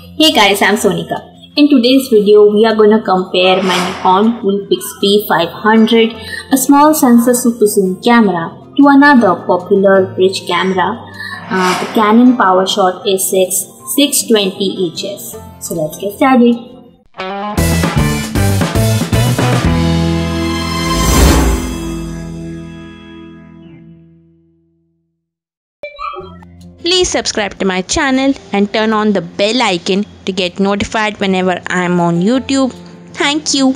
Hey guys, I'm Sonika. In today's video, we are going to compare my Nikon Coolpix B500, a small sensor super zoom camera, to another popular bridge camera, uh, the Canon PowerShot SX 620HS. So let's get started. Please subscribe to my channel and turn on the bell icon to get notified whenever I am on YouTube. Thank you.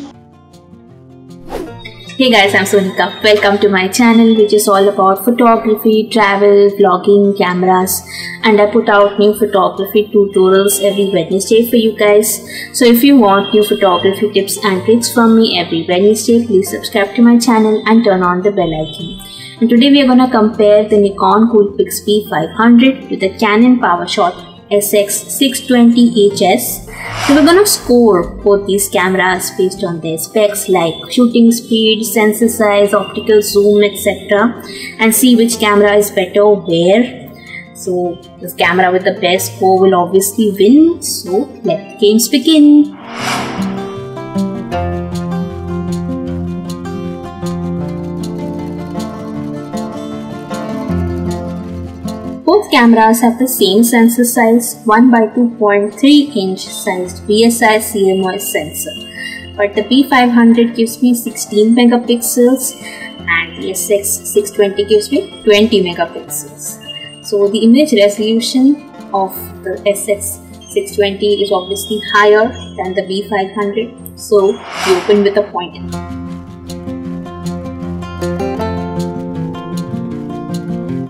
Hey guys, I'm Sonika. Welcome to my channel which is all about photography, travel, vlogging, cameras and I put out new photography tutorials every Wednesday for you guys. So if you want new photography tips and tricks from me every Wednesday, please subscribe to my channel and turn on the bell icon. And today we are going to compare the Nikon Coolpix B500 to the Canon PowerShot SX620HS. So we're going to score both these cameras based on their specs like shooting speed, sensor size, optical zoom, etc. and see which camera is better where. So the camera with the best score will obviously win. So let games begin. Both cameras have the same sensor size 1 by 2.3 inch sized BSI CMOS sensor. But the B500 gives me 16 megapixels and the SX620 gives me 20 megapixels. So the image resolution of the SX620 is obviously higher than the B500. So we open with a point.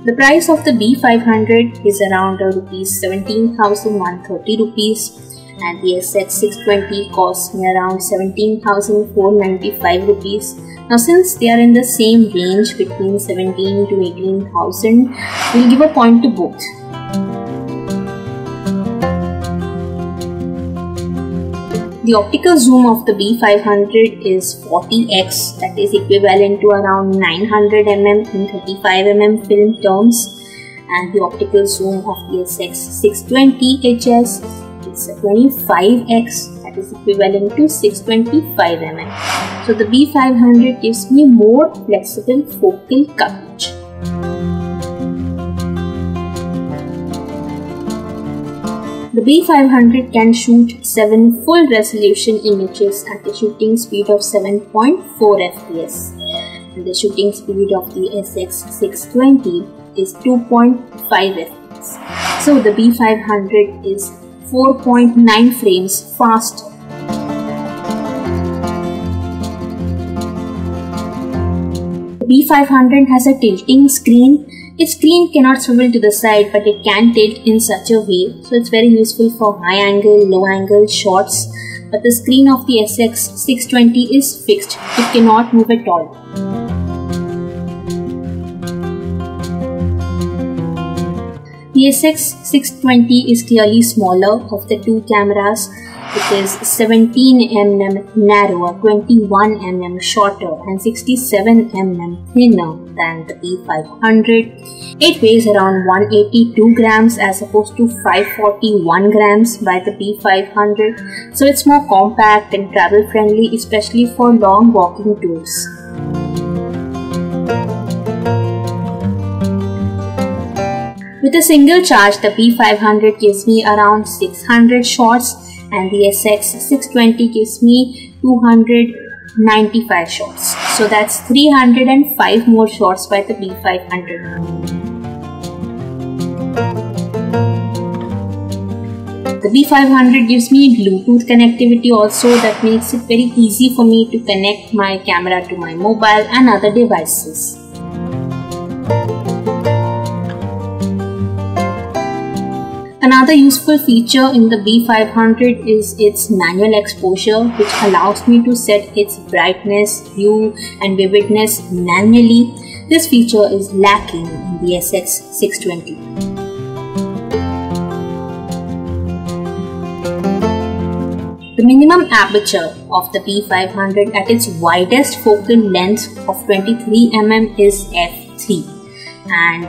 The price of the B500 is around uh, rupees 17,130 rupees and the SX620 costs me around 17,495 rupees. Now since they are in the same range between 17 to 18,000, we'll give a point to both. The optical zoom of the B500 is 40x that is equivalent to around 900 mm in 35 mm film terms and the optical zoom of the SX620HS is 25x that is equivalent to 625 mm. So the B500 gives me more flexible focal coverage. The B500 can shoot 7 full resolution images at a shooting speed of 7.4 fps and the shooting speed of the SX620 is 2.5 fps. So the B500 is 4.9 frames faster. The B500 has a tilting screen its screen cannot swivel to the side but it can tilt in such a way so it's very useful for high angle, low angle shots. But the screen of the SX620 is fixed, it cannot move at all. The SX620 is clearly smaller of the two cameras it is 17 mm narrower, 21 mm shorter and 67 mm thinner than the B500. It weighs around 182 grams as opposed to 541 grams by the B500. So it's more compact and travel friendly especially for long walking tours. With a single charge, the B500 gives me around 600 shots and the SX620 gives me 295 shots. So that's 305 more shots by the B500. The B500 gives me Bluetooth connectivity also that makes it very easy for me to connect my camera to my mobile and other devices. Another useful feature in the B500 is its manual exposure which allows me to set its brightness, hue and vividness manually. This feature is lacking in the SX620. The minimum aperture of the B500 at its widest focal length of 23 mm is f3 and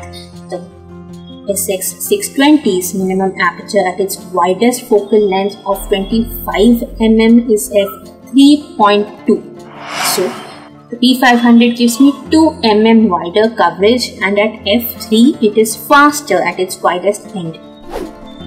SX620's minimum aperture at its widest focal length of 25 mm is f3.2. So the B500 gives me 2 mm wider coverage and at f3 it is faster at its widest end.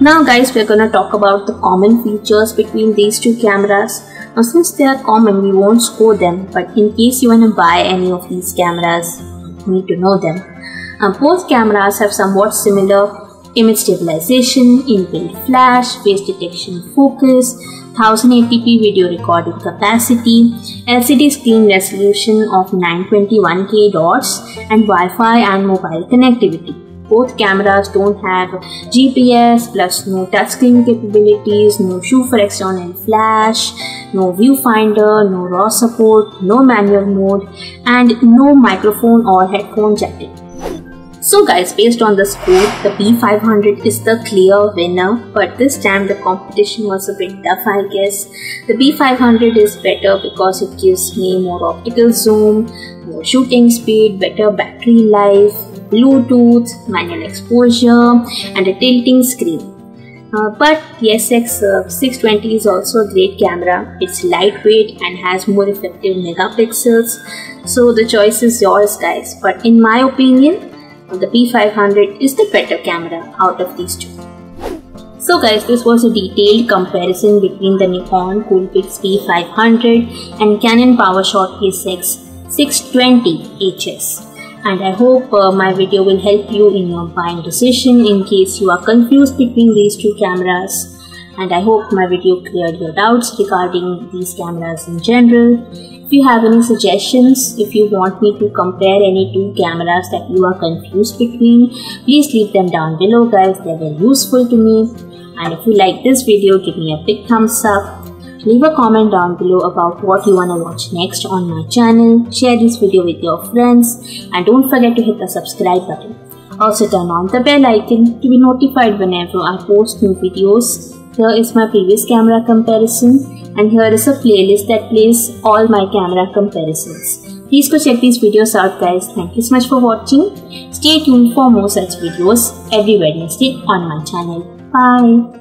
Now guys we're gonna talk about the common features between these two cameras. Now since they are common we won't score them but in case you wanna buy any of these cameras you need to know them. Both cameras have somewhat similar image stabilization, inbuilt flash, face detection focus, 1080p video recording capacity, LCD screen resolution of 921k dots and Wi-Fi and mobile connectivity. Both cameras don't have GPS plus no touchscreen capabilities, no shoe for external flash, no viewfinder, no RAW support, no manual mode and no microphone or headphone jacking. So guys, based on the score, the B500 is the clear winner, but this time the competition was a bit tough I guess. The B500 is better because it gives me more optical zoom, more shooting speed, better battery life, Bluetooth, manual exposure and a tilting screen. Uh, but the SX620 uh, is also a great camera. It's lightweight and has more effective megapixels. So the choice is yours guys. But in my opinion, the B500 is the better camera out of these two. So guys, this was a detailed comparison between the Nikon Coolpix B500 and Canon PowerShot SX620 HS. And I hope uh, my video will help you in your buying decision in case you are confused between these two cameras. And I hope my video cleared your doubts regarding these cameras in general. If you have any suggestions, if you want me to compare any two cameras that you are confused between, please leave them down below guys, they're very useful to me. And if you like this video, give me a big thumbs up. Leave a comment down below about what you wanna watch next on my channel. Share this video with your friends and don't forget to hit the subscribe button. Also turn on the bell icon to be notified whenever I post new videos. Here is my previous camera comparison and here is a playlist that plays all my camera comparisons. Please go check these videos out guys. Thank you so much for watching. Stay tuned for more such videos every Wednesday on my channel. Bye.